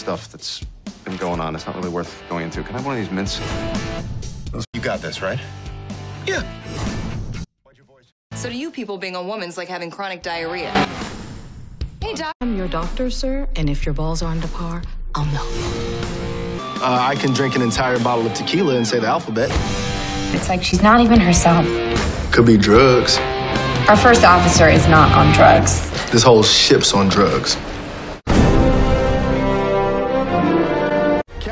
stuff that's been going on. It's not really worth going into. Can I have one of these mints? You got this, right? Yeah. So to you people, being a woman's like having chronic diarrhea. Hey, doc. I'm your doctor, sir, and if your balls aren't to par, I'll know. Uh, I can drink an entire bottle of tequila and say the alphabet. It's like she's not even herself. Could be drugs. Our first officer is not on drugs. This whole ship's on drugs.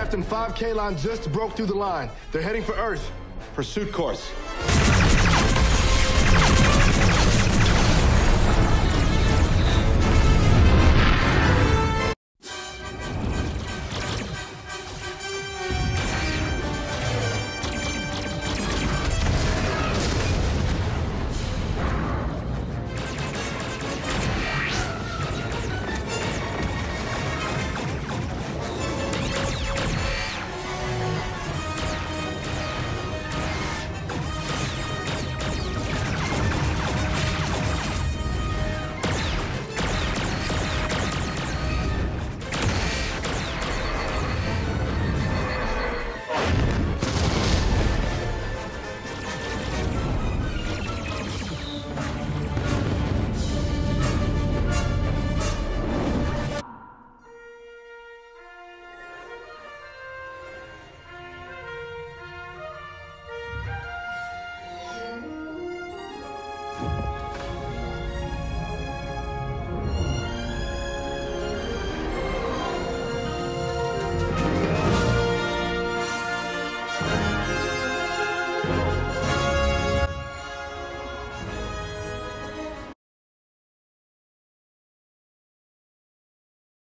Captain 5 Kaylon just broke through the line. They're heading for Earth. Pursuit course.